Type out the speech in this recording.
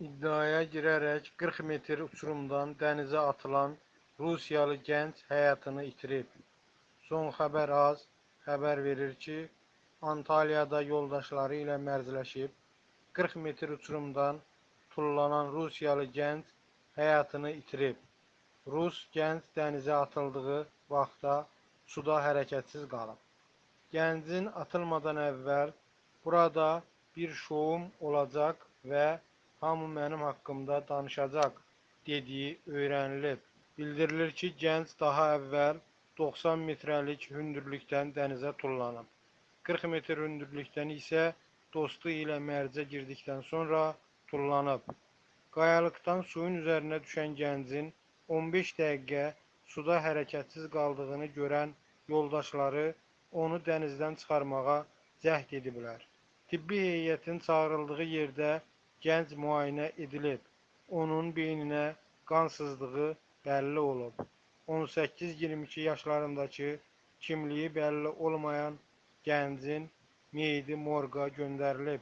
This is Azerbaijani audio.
İddiaya girerek 40 metr uçurumdan denize atılan Rusiyalı genç hayatını itirib. Son haber az haber verir ki, Antalya'da yoldaşları ile mərzləşib 40 metr uçurumdan tullanan Rusiyalı genç hayatını itirib. Rus genç dənizə atıldığı vaxtda suda hərəkətsiz qalıb. Gəncin atılmadan əvvəl burada bir şoum olacaq və hamı mənim haqqımda danışacaq dediyi öyrənilib. Bildirilir ki, gənc daha əvvəl 90 metrlik hündürlükdən dənizə tullanıb. 40 metr hündürlükdən isə dostu ilə mərzə girdikdən sonra tullanıb. Qayalıqdan suyun üzərinə düşən gəncin 15 dəqiqə suda hərəkətsiz qaldığını görən yoldaşları onu dənizdən çıxarmağa cəhd ediblər. Tibbi heyətin çağırıldığı yerdə gənc müayinə edilib. Onun beyninə qan sızdığı bəlli olub. 18-22 yaşlarındakı kimliyi bəlli olmayan gəncin meyidi morqa göndərilib.